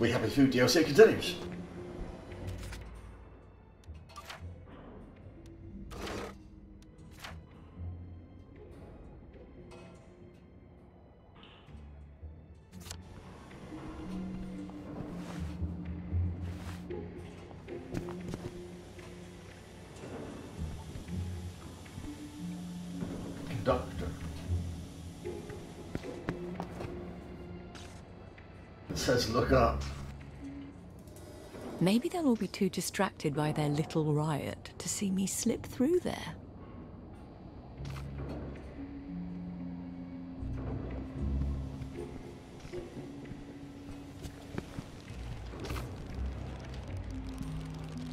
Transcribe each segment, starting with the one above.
We Happy Few DLC continues. Maybe they'll be too distracted by their little riot to see me slip through there.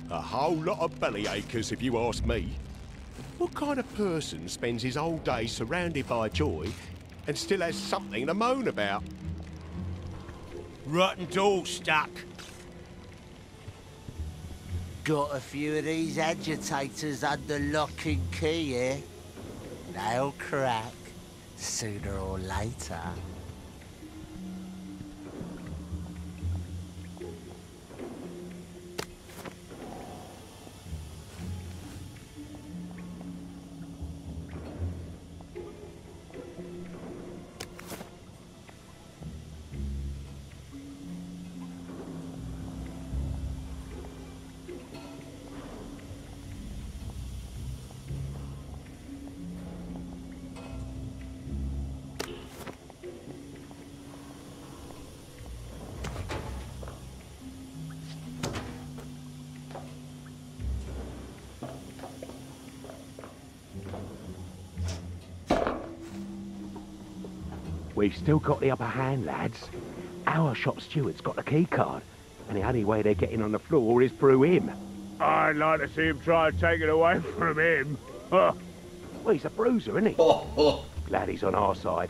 A whole lot of belly achers, if you ask me. What kind of person spends his whole day surrounded by joy and still has something to moan about? Rotten door stuck. Got a few of these agitators under lock and key, eh? They'll crack sooner or later. We've still got the upper hand, lads. Our shop steward's got the key card, and the only way they're getting on the floor is through him. I'd like to see him try and take it away from him. Well, he's a bruiser, isn't he? Glad he's on our side.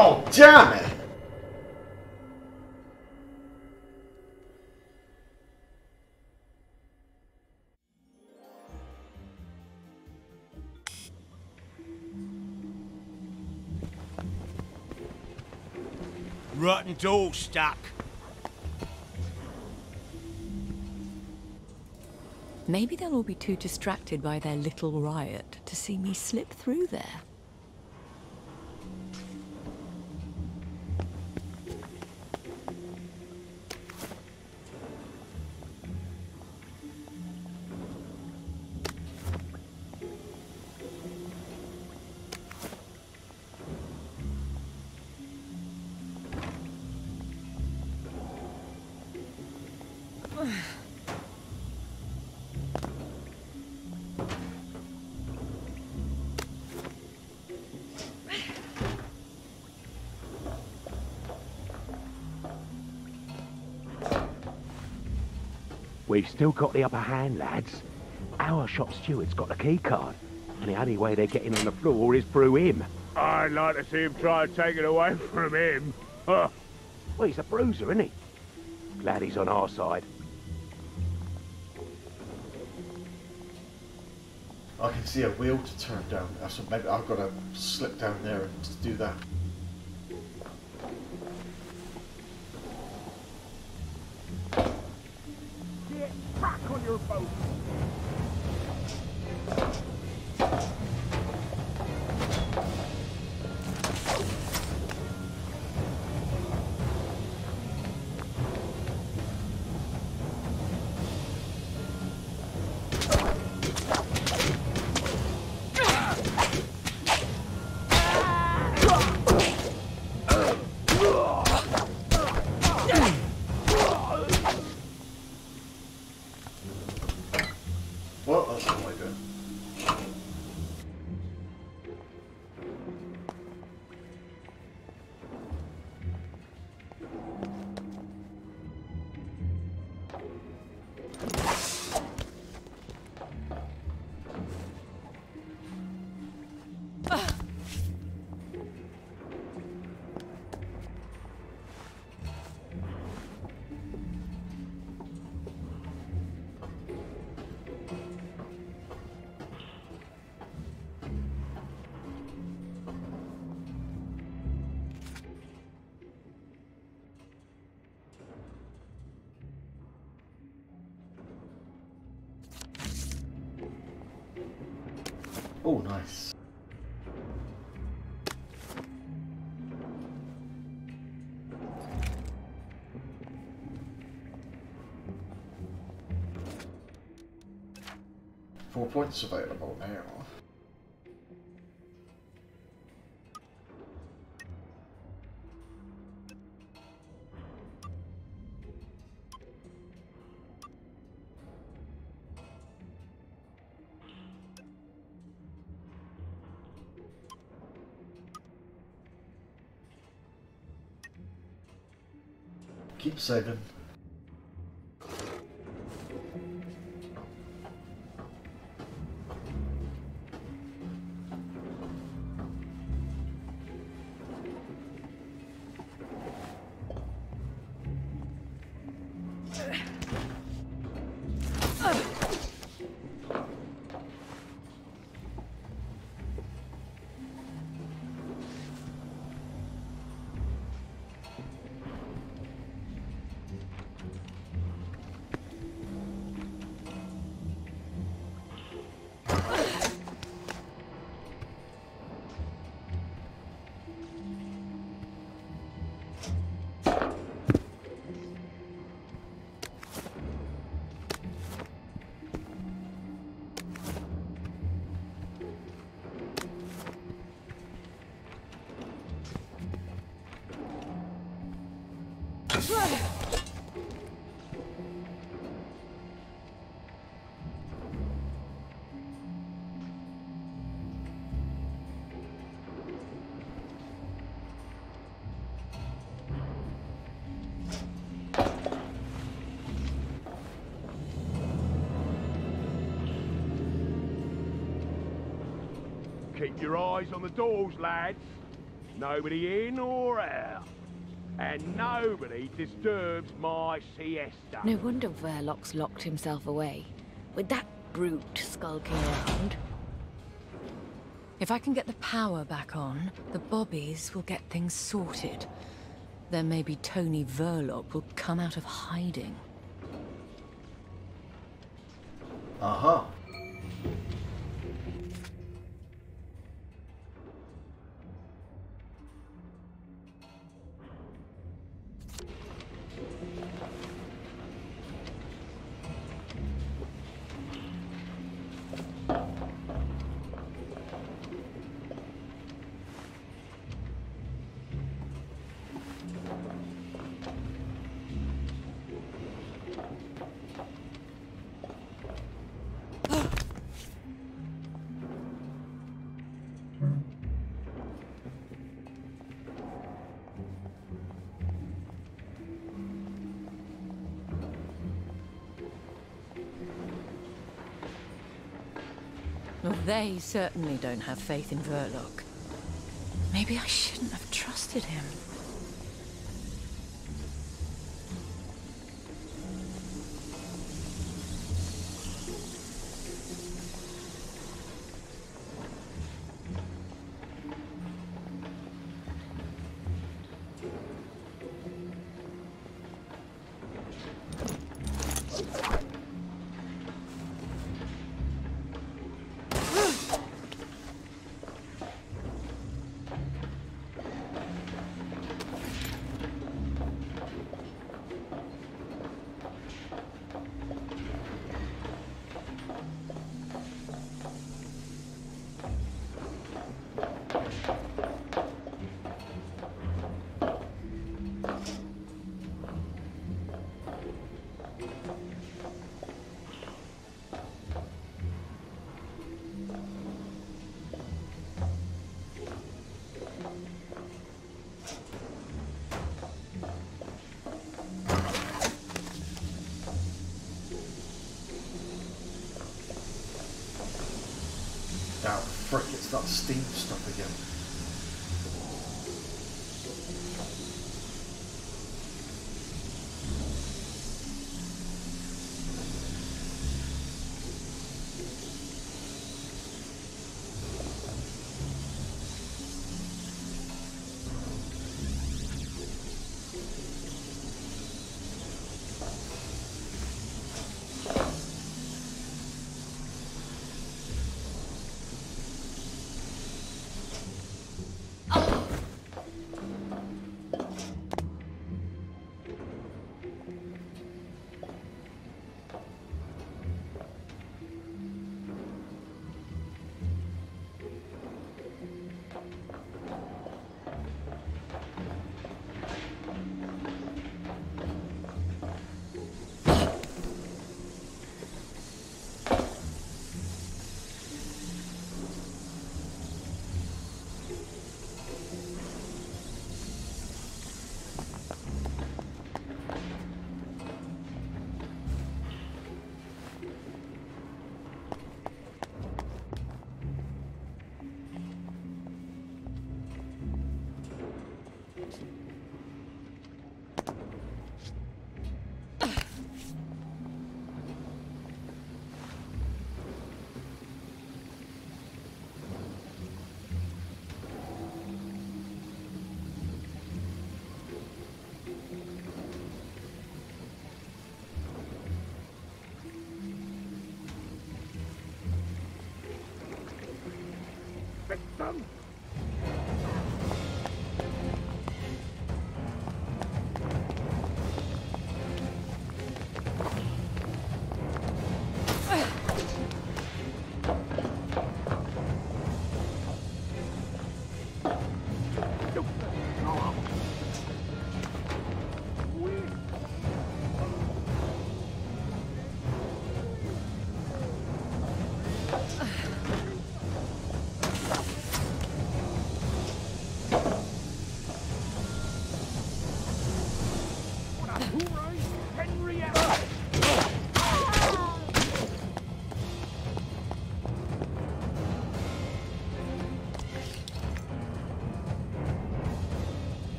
Oh, damn it! Rotten door stuck. Maybe they'll all be too distracted by their little riot to see me slip through there. We've still got the upper hand, lads. Our shop steward's got the key card, and the only way they're getting on the floor is through him. I'd like to see him try and take it away from him. Huh. Well, he's a bruiser, isn't he? Glad he's on our side. I can see a wheel to turn down. So maybe I've got to slip down there and do that. Oh, nice. Four points available now. Keep Keep your eyes on the doors, lads. Nobody in or out. And nobody disturbs my siesta. No wonder Verloc's locked himself away. With that brute skulking around. If I can get the power back on, the Bobbies will get things sorted. Then maybe Tony Verloc will come out of hiding. Uh-huh. Well, they certainly don't have faith in Verloc. Maybe I shouldn't have trusted him. Steam stuff again.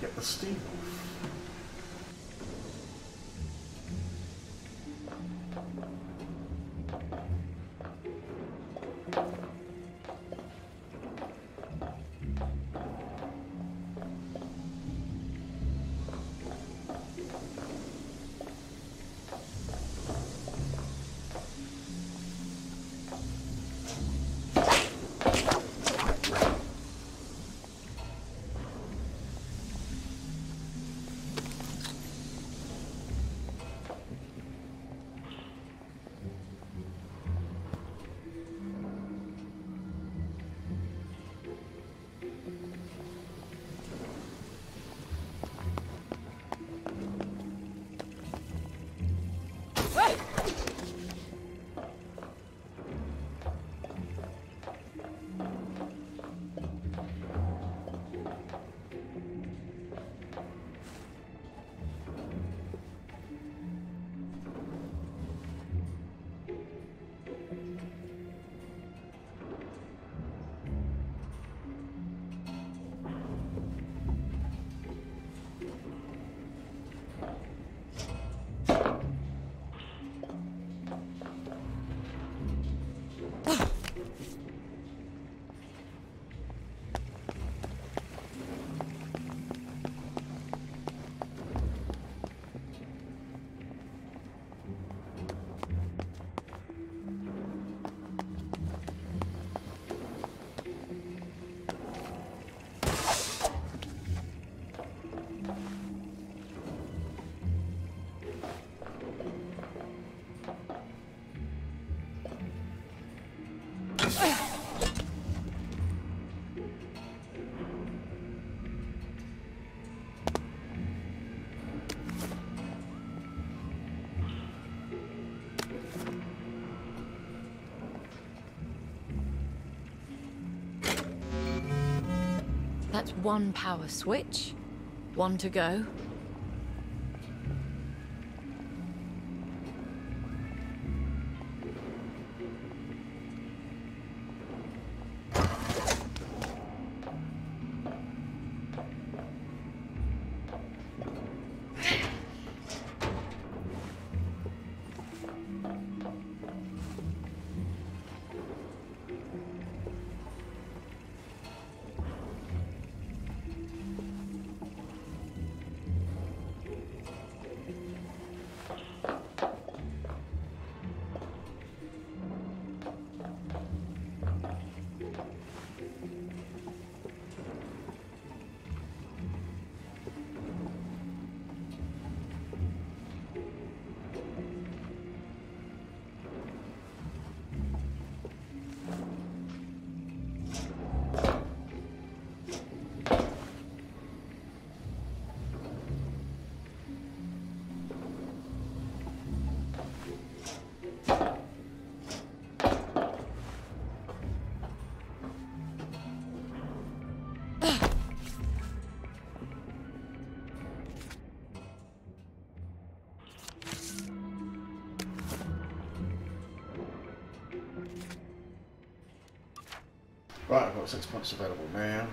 get the steam. That's one power switch. One to go. I've got six points available now.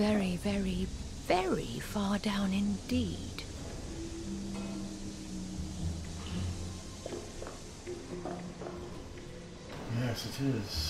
Very, very, very far down indeed. Yes, it is.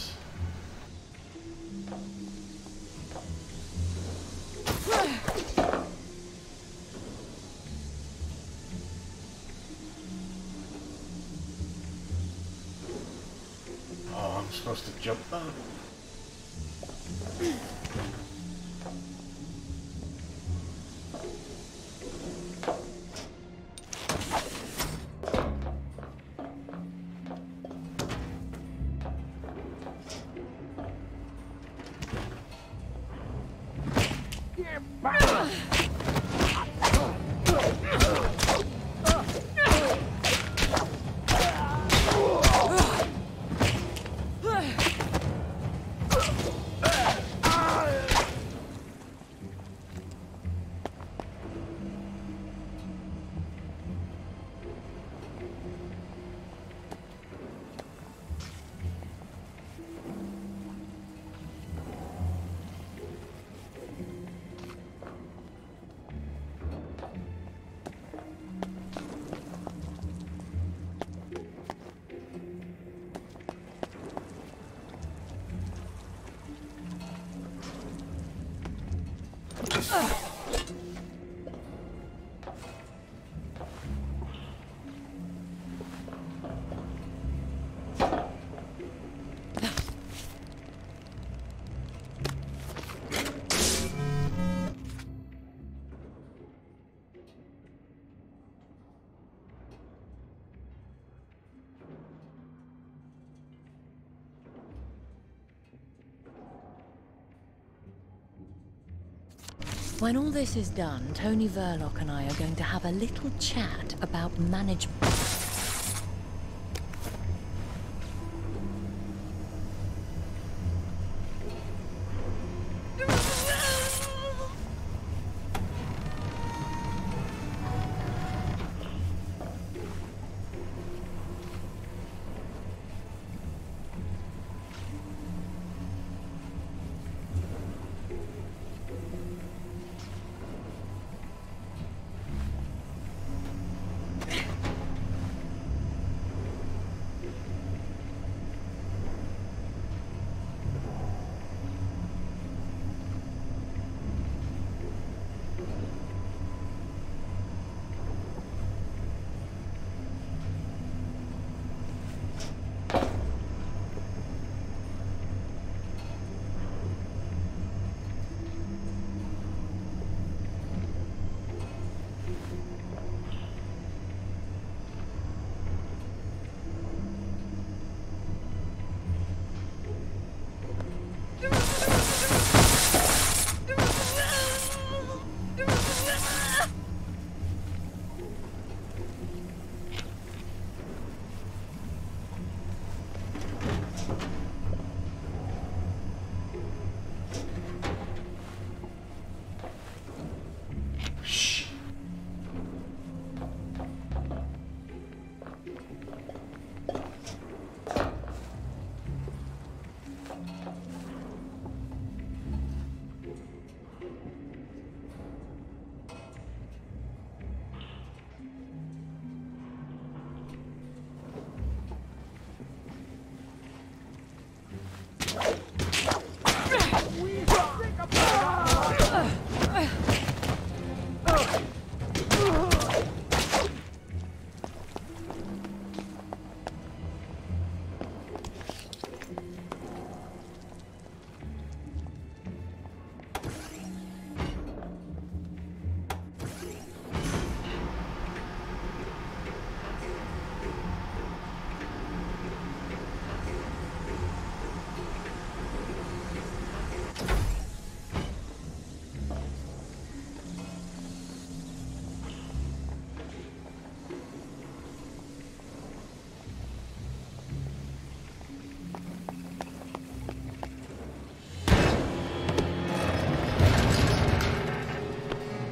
When all this is done, Tony Verloc and I are going to have a little chat about management.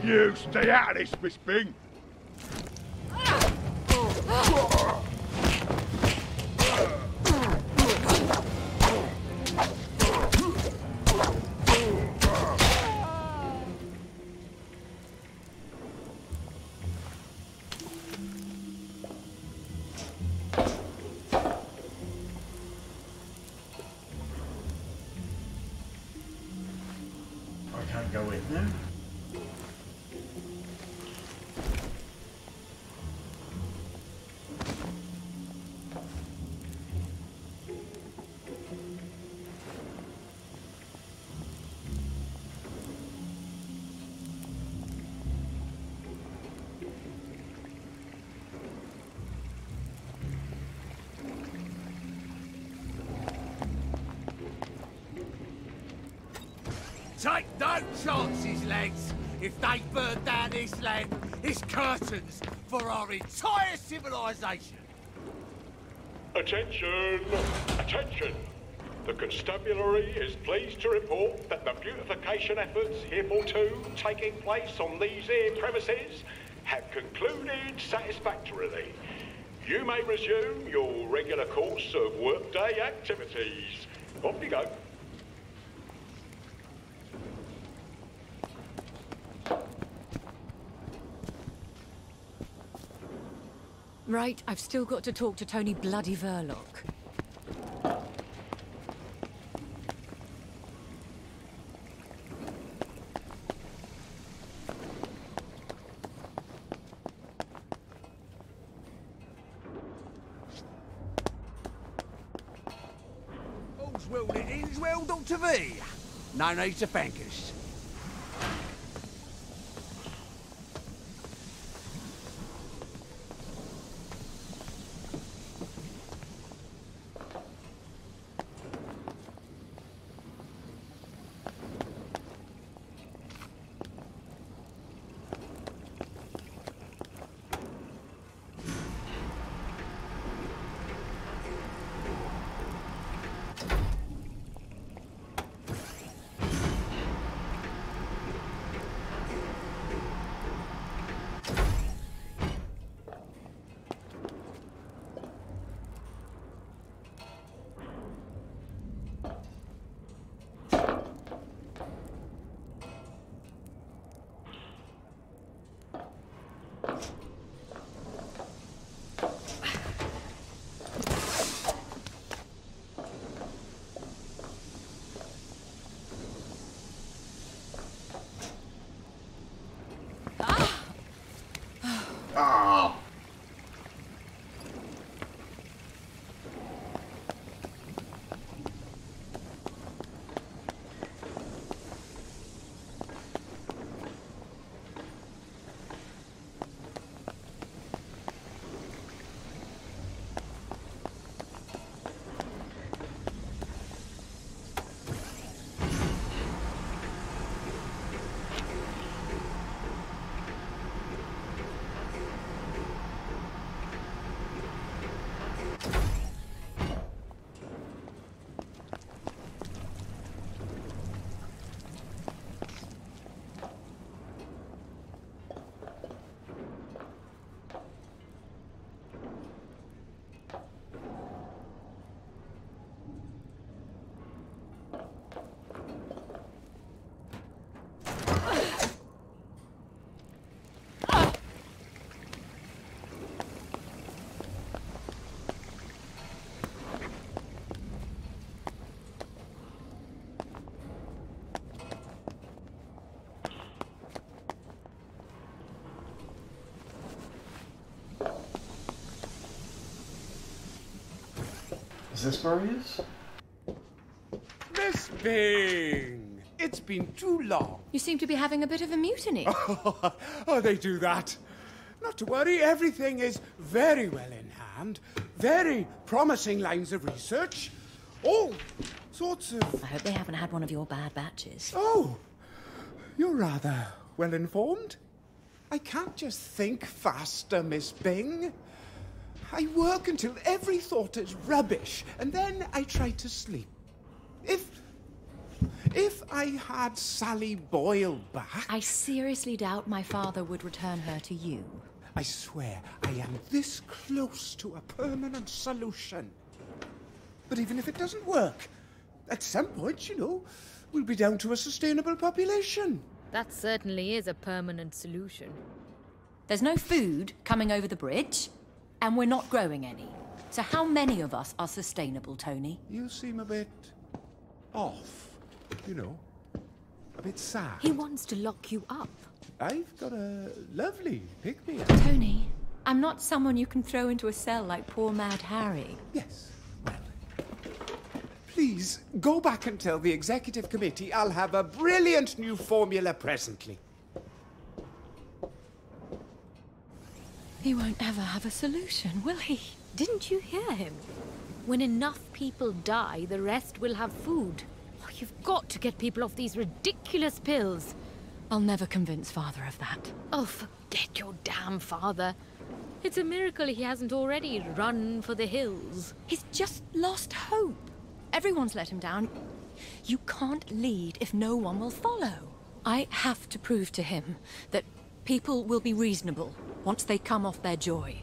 You stay out of this, Miss Byng. I can't go in there. Take no chances, lads. If they burn down this land, it's curtains for our entire civilization. Attention! Attention! The constabulary is pleased to report that the beautification efforts heretofore taking place on these here premises have concluded satisfactorily. You may resume your regular course of workday activities. Off you go. Right, I've still got to talk to Tony Bloody Verloc. All's well that ends well, Dr. V. No need to thank us. Is this where he is? Miss Byng! It's been too long. You seem to be having a bit of a mutiny. oh, they do that. Not to worry, everything is very well in hand. Very promising lines of research. All sorts of. I hope they haven't had one of your bad batches. Oh, you're rather well informed. I can't just think faster, Miss Byng. I work until every thought is rubbish, and then I try to sleep. If. If I had Sally Boyle back. I seriously doubt my father would return her to you. I swear I am this close to a permanent solution. But even if it doesn't work, at some point, you know, we'll be down to a sustainable population. That certainly is a permanent solution. There's no food coming over the bridge, and we're not growing any. So how many of us are sustainable, Tony? You seem a bit off, you know. a bit sad. He wants to lock you up. I've got a lovely pick-me-up. Tony, I'm not someone you can throw into a cell like poor Mad Harry. Yes, well. Please, go back and tell the executive committee I'll have a brilliant new formula presently. He won't ever have a solution, will he? Didn't you hear him? When enough people die, the rest will have food. Oh, you've got to get people off these ridiculous pills. I'll never convince Father of that. Oh, forget your damn father. It's a miracle he hasn't already run for the hills. He's just lost hope. Everyone's let him down. You can't lead if no one will follow. I have to prove to him that people will be reasonable once they come off their joy.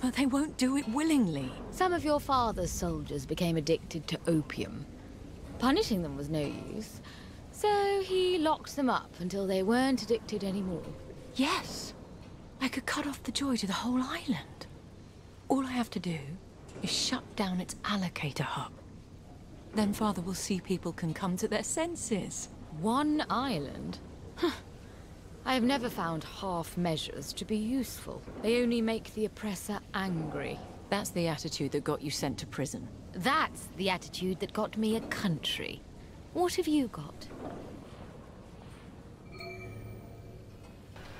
But they won't do it willingly. Some of your father's soldiers became addicted to opium. Punishing them was no use, so he locked them up until they weren't addicted anymore. Yes. I could cut off the joy to the whole island. All I have to do is shut down its allocator hub. Then Father will see people can come to their senses. One island? Huh. I have never found half measures to be useful. They only make the oppressor angry. That's the attitude that got you sent to prison. That's the attitude that got me a country. What have you got?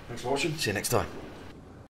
Thanks for watching. See you next time.